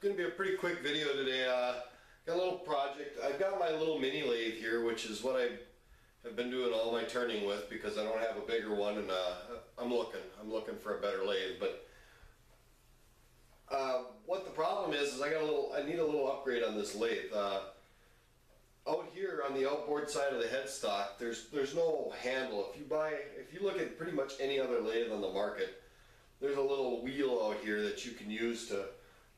going to be a pretty quick video today. Uh, got a little project. I've got my little mini lathe here, which is what I have been doing all my turning with because I don't have a bigger one, and uh, I'm looking. I'm looking for a better lathe, but uh, what the problem is is I got a little. I need a little upgrade on this lathe. Uh, out here on the outboard side of the headstock, there's there's no handle. If you buy, if you look at pretty much any other lathe on the market, there's a little wheel out here that you can use to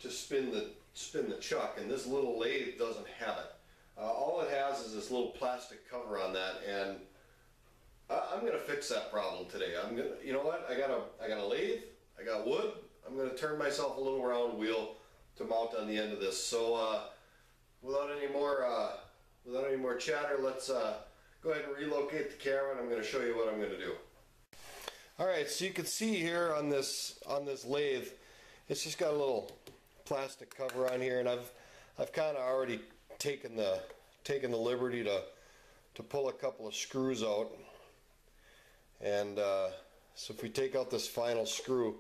to spin the spin the chuck, and this little lathe doesn't have it. Uh, all it has is this little plastic cover on that, and I, am gonna fix that problem today. I'm gonna, you know what? I got a I got a lathe, I got wood. I'm gonna turn myself a little round wheel to mount on the end of this. So uh, without any more uh, without any more chatter, let's uh, go ahead and relocate the camera, and I'm gonna show you what I'm gonna do. All right, so you can see here on this on this lathe, it's just got a little plastic cover on here, and I've I've kind of already taken the taken the liberty to to pull a couple of screws out, and uh, so if we take out this final screw,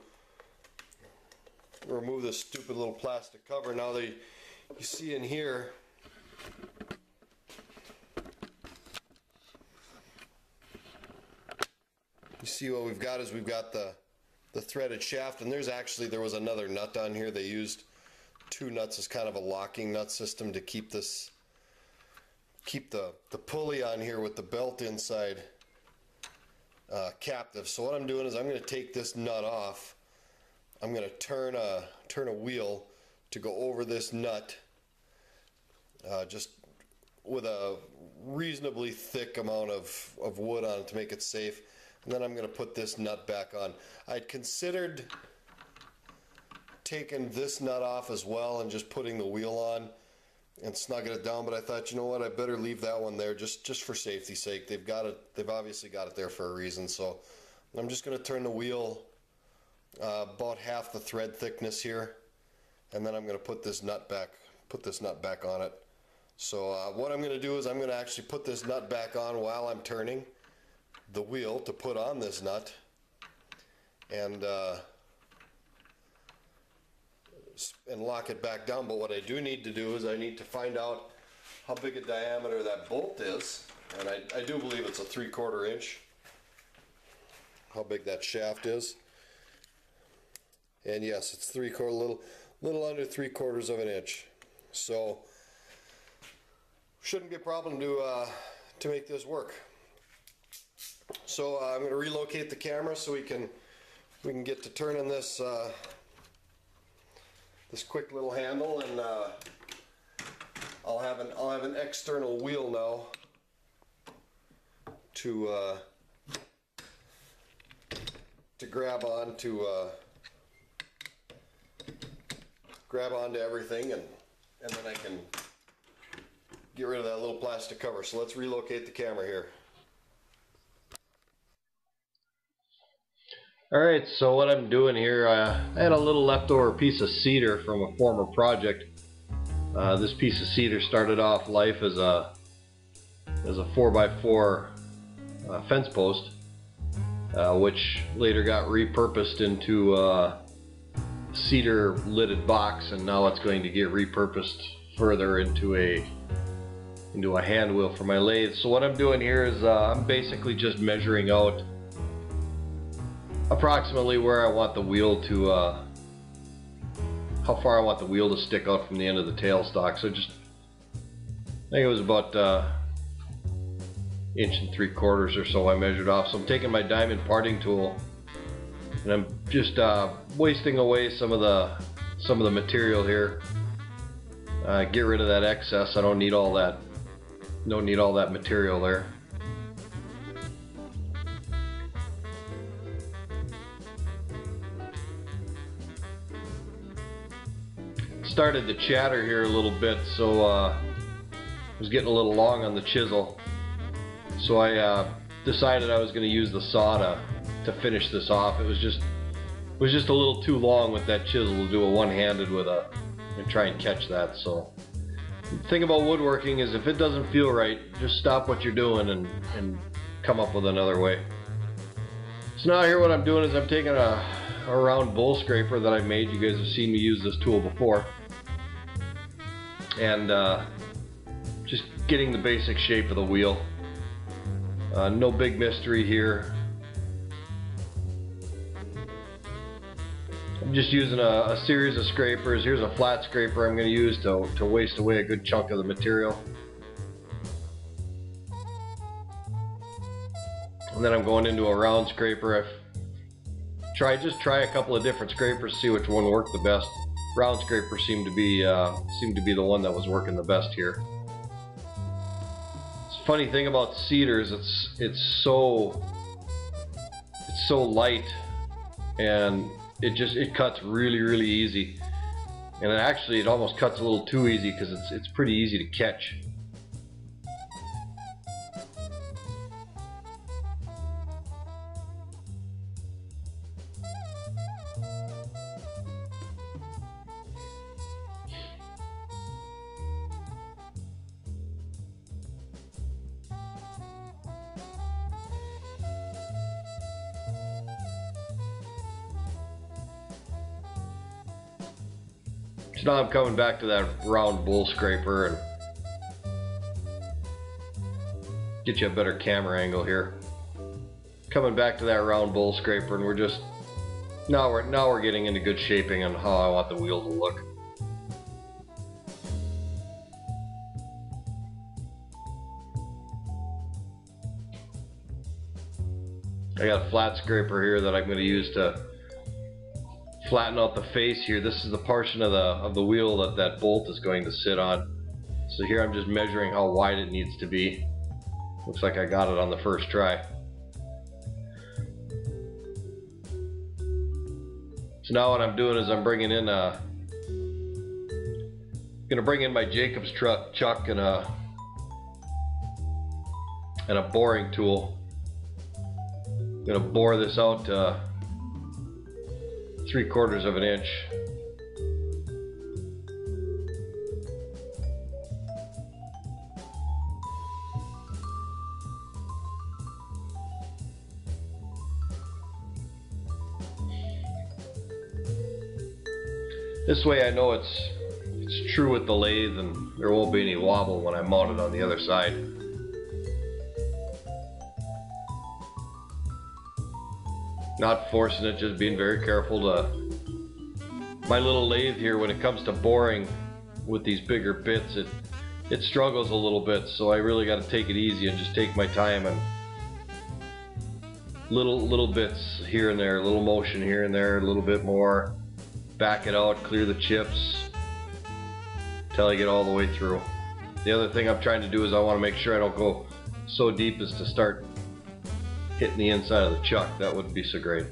remove this stupid little plastic cover. Now they you see in here. You see what we've got is we've got the the threaded shaft and there's actually there was another nut on here they used two nuts as kind of a locking nut system to keep this keep the the pulley on here with the belt inside uh, captive. So what I'm doing is I'm going to take this nut off. I'm going to turn a turn a wheel to go over this nut uh, just with a reasonably thick amount of, of wood on it to make it safe. And then I'm going to put this nut back on. I'd considered taking this nut off as well and just putting the wheel on and snugging it down but I thought you know what? I better leave that one there just just for safety's sake. They've got it they've obviously got it there for a reason so I'm just going to turn the wheel uh, about half the thread thickness here and then I'm going to put this nut back put this nut back on it. So uh, what I'm going to do is I'm going to actually put this nut back on while I'm turning the wheel to put on this nut and uh, and lock it back down. But what I do need to do is I need to find out how big a diameter that bolt is. And I, I do believe it's a three quarter inch. How big that shaft is. And yes, it's three quarter, little, little under three quarters of an inch. So shouldn't be a problem to uh, to make this work. So uh, I'm going to relocate the camera so we can we can get to turning this uh, this quick little handle and uh, I'll have an I'll have an external wheel now to uh, to grab on to uh, grab onto everything and and then I can get rid of that little plastic cover. So let's relocate the camera here Alright, so what I'm doing here, uh, I had a little leftover piece of cedar from a former project. Uh, this piece of cedar started off life as a as a 4x4 uh, fence post, uh, which later got repurposed into a cedar lidded box, and now it's going to get repurposed further into a into a hand wheel for my lathe. So what I'm doing here is uh, I'm basically just measuring out approximately where I want the wheel to, uh, how far I want the wheel to stick out from the end of the tailstock. So just, I think it was about uh, inch and three quarters or so I measured off. So I'm taking my diamond parting tool and I'm just uh, wasting away some of the some of the material here. Uh, get rid of that excess. I don't need all that. Don't need all that material there. Started to chatter here a little bit, so uh, I was getting a little long on the chisel. So I uh, decided I was going to use the saw to, to finish this off. It was just it was just a little too long with that chisel to do a one-handed with a and try and catch that. So the thing about woodworking is if it doesn't feel right, just stop what you're doing and, and come up with another way. So now here what I'm doing is I'm taking a, a round bowl scraper that I made. You guys have seen me use this tool before. And uh, just getting the basic shape of the wheel. Uh, no big mystery here. I'm just using a, a, series of scrapers. Here's a flat scraper I'm going to use to, to waste away a good chunk of the material. And then I'm going into a round scraper. I've tried, just try a couple of different scrapers, see which one worked the best. Round scraper seemed to be uh, seemed to be the one that was working the best here. It's funny thing about cedars, it's it's so it's so light and it just it cuts really really easy and it actually it almost cuts a little too easy because it's it's pretty easy to catch So now I'm coming back to that round bowl scraper and get you a better camera angle here. Coming back to that round bowl scraper and we're just now we're now we're getting into good shaping on how I want the wheel to look. I got a flat scraper here that I'm going to use to flatten out the face here. This is the portion of the of the wheel that that bolt is going to sit on. So here I'm just measuring how wide it needs to be. Looks like I got it on the first try. So now what I'm doing is I'm bringing in a gonna bring in my Jacobs truck chuck and a and a boring tool. I'm gonna bore this out to three quarters of an inch. This way I know it's it's true with the lathe and there won't be any wobble when I mount it on the other side. Not forcing it, just being very careful to. My little lathe here, when it comes to boring with these bigger bits, it it struggles a little bit, so I really got to take it easy and just take my time and little little bits here and there, little motion here and there, a little bit more, back it out, clear the chips, till I get all the way through. The other thing I'm trying to do is I want to make sure I don't go so deep as to start hitting the inside of the chuck. That would be so great.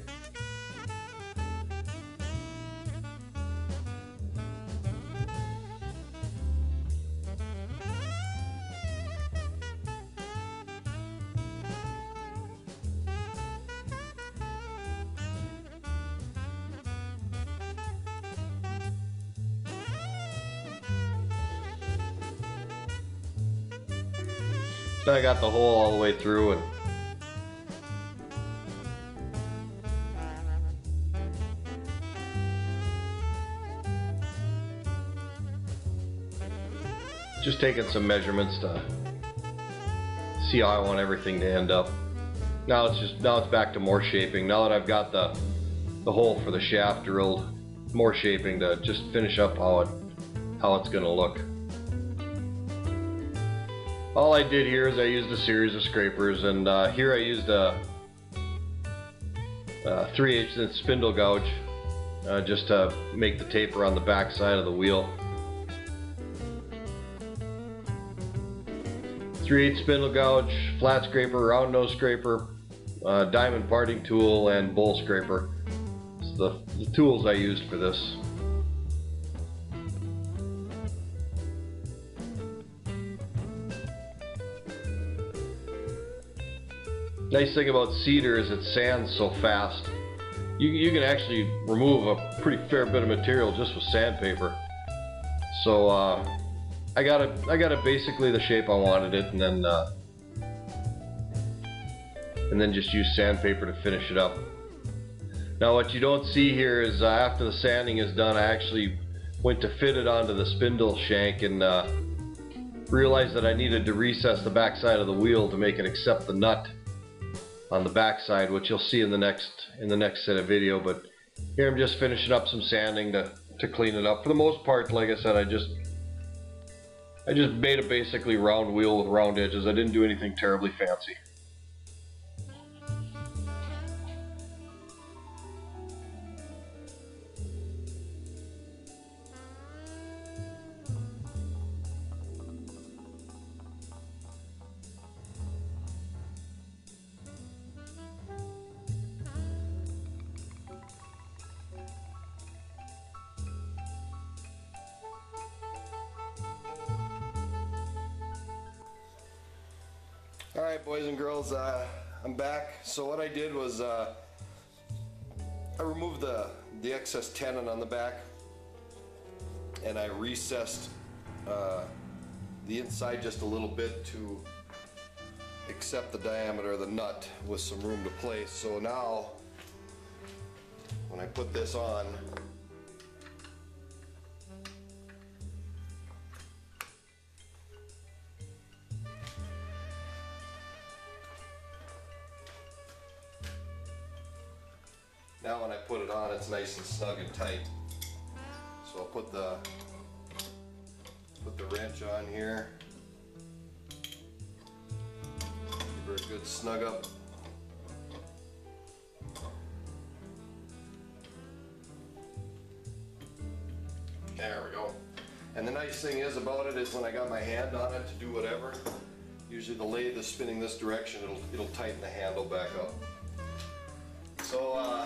I got the hole all the way through and just taking some measurements to see how I want everything to end up. Now it's just now it's back to more shaping. Now that I've got the the hole for the shaft drilled, more shaping to just finish up how it how it's gonna look. All I did here is I used a series of scrapers and uh, here I used a, a 3 8 inch spindle gouge uh, just to make the taper on the back side of the wheel. 3 8 spindle gouge, flat scraper, round nose scraper, uh, diamond parting tool, and bowl scraper. It's the, the tools I used for this. Nice thing about cedar is it sands so fast. You, you can actually remove a pretty fair bit of material just with sandpaper. So uh, I got it. I got it basically the shape I wanted it, and then uh, and then just use sandpaper to finish it up. Now what you don't see here is uh, after the sanding is done, I actually went to fit it onto the spindle shank and uh, realized that I needed to recess the backside of the wheel to make it accept the nut on the backside, which you'll see in the next in the next set of video. But here I'm just finishing up some sanding to to clean it up. For the most part, like I said, I just I just made a basically round wheel with round edges. I didn't do anything terribly fancy. All right, boys and girls, uh, I'm back. So what I did was uh, I removed the the excess tenon on the back, and I recessed uh, the inside just a little bit to accept the diameter of the nut with some room to place. So now, when I put this on, it's nice and snug and tight. So I'll put the put the wrench on here. Give her a good snug up. There we go. And the nice thing is about it is when I got my hand on it to do whatever, usually the lathe is spinning this direction, it'll, it'll tighten the handle back up. So uh,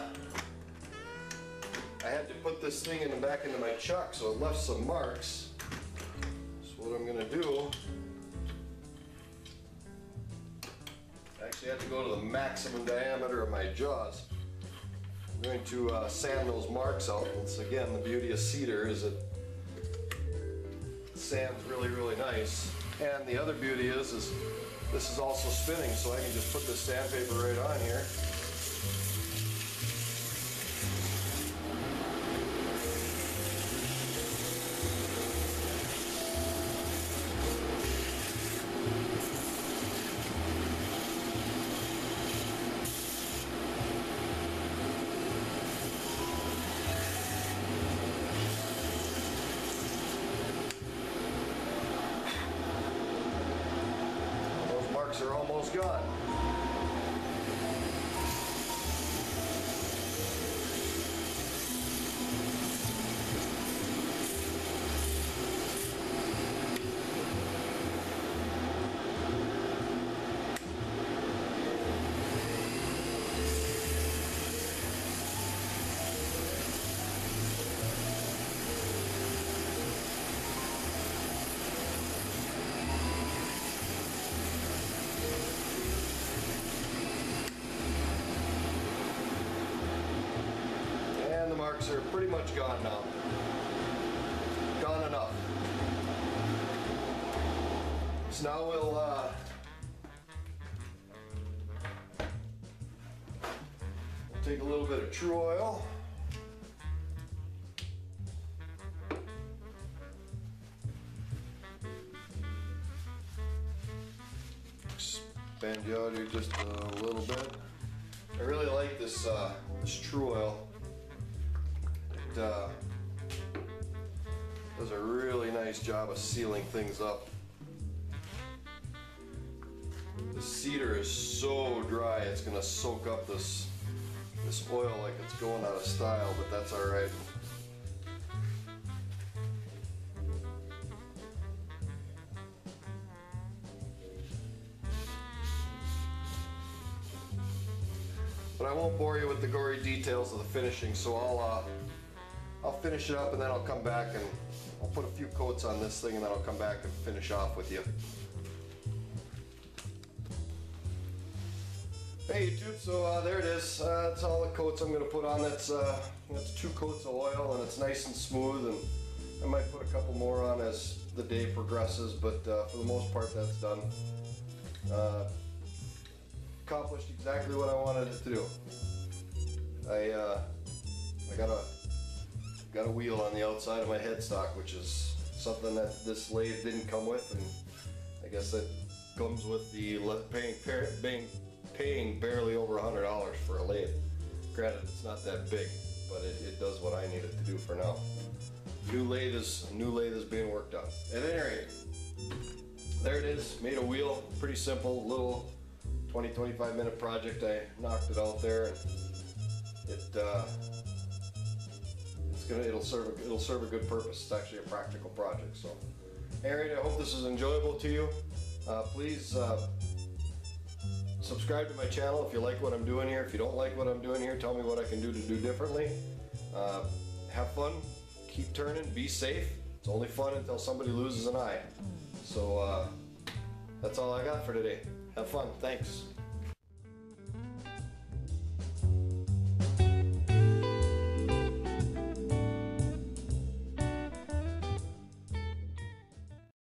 I had to put this thing in the back into my chuck, so it left some marks. So what I'm gonna do, I actually had to go to the maximum diameter of my jaws. I'm going to uh, sand those marks out. Once again, the beauty of cedar is it sands really, really nice. And the other beauty is, is this is also spinning, so I can just put this sandpaper right on here. Gone. Are pretty much gone now. Gone enough. So now we'll uh, take a little bit of Tru-Oil. Expand out here just a little bit. I really like this uh, this Tru-Oil. Uh, does a really nice job of sealing things up. The cedar is so dry, it's gonna soak up this this oil like it's going out of style, but that's all right. But I won't bore you with the gory details of the finishing, so I'll uh, I'll finish it up and then I'll come back and I'll put a few coats on this thing and then I'll come back and finish off with you. Hey YouTube, so uh, there it is. Uh, that's all the coats I'm gonna put on. That's uh, that's two coats of oil and it's nice and smooth. And I might put a couple more on as the day progresses, but uh, for the most part, that's done. Uh, accomplished exactly what I wanted it to do. I uh, I got a got a wheel on the outside of my headstock, which is something that this lathe didn't come with, and I guess that comes with the paying, paying, paying barely over a hundred dollars for a lathe. Granted, it's not that big, but it, it does what I need it to do for now. New lathe is new lathe is being worked on. At any rate, there it is. Made a wheel, pretty simple, little 20 25 minute project. I knocked it out there, and it uh, gonna it'll serve a, it'll serve a good purpose. It's actually a practical project. So, Aaron, I hope this is enjoyable to you. Uh, please. Uh, subscribe to my channel if you like what I'm doing here. If you don't like what I'm doing here, tell me what I can do to do differently. Uh, have fun, keep turning, be safe. It's only fun until somebody loses an eye. So uh, that's all I got for today. Have fun. Thanks.